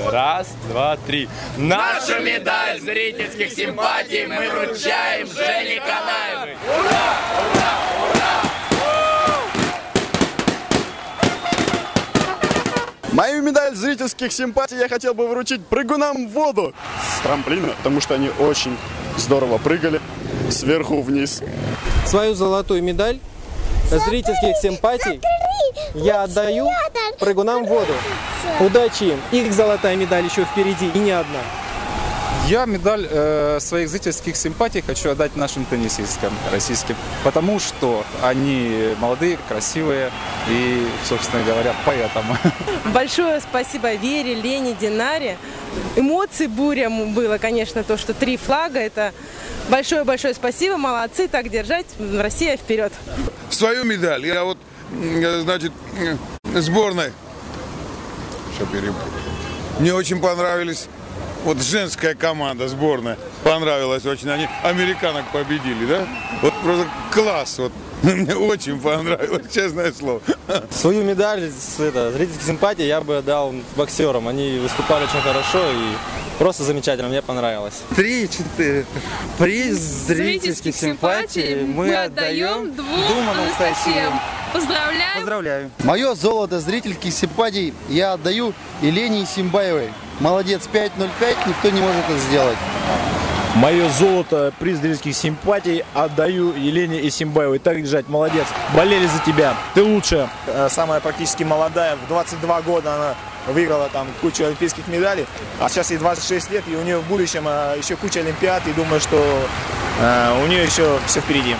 Раз, два, три. Нашу медаль зрительских симпатий мы вручаем Жене Канаевой. Мою медаль зрительских симпатий я хотел бы вручить прыгунам в воду с трамплина, потому что они очень здорово прыгали сверху вниз. Свою золотую медаль зрительских симпатий я отдаю прыгунам в воду. Удачи им. Их золотая медаль еще впереди и не одна. Я медаль э, своих зрительских симпатий хочу отдать нашим теннисисткам российским, потому что они молодые, красивые и, собственно говоря, поэтому. Большое спасибо Вере, Лене, Динаре. Эмоций буря было, конечно, то, что три флага. Это большое-большое спасибо. Молодцы, так держать. Россия вперед. Свою медаль я вот, значит, сборной. Все перепутал. Мне очень понравились вот женская команда, сборная. Понравилась очень. Они американок победили, да? Вот просто класс. Вот. Мне очень понравилось, честное слово. Свою медаль с это, зрительских симпатий я бы отдал боксерам. Они выступали очень хорошо и просто замечательно. Мне понравилось. Три-четыре. Приз зрительских симпатий мы отдаем двум Анастасиям. Поздравляем! Поздравляю. Мое золото зрительских симпатий я отдаю Елене Симбаевой. Молодец, 5.05, никто не может это сделать. Мое золото приз зрительских симпатий отдаю Елене Исимбаевой. Так держать, молодец. Болели за тебя. Ты лучшая. Э, Самая практически молодая. В 22 года она выиграла там кучу олимпийских медалей. А сейчас ей 26 лет, и у нее в будущем э, еще куча олимпиад. И думаю, что э, у нее еще все впереди.